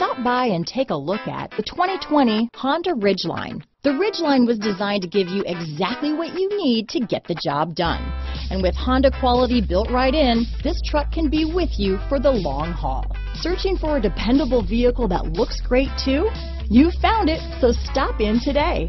Stop by and take a look at the 2020 Honda Ridgeline. The Ridgeline was designed to give you exactly what you need to get the job done. And with Honda quality built right in, this truck can be with you for the long haul. Searching for a dependable vehicle that looks great too? You found it, so stop in today.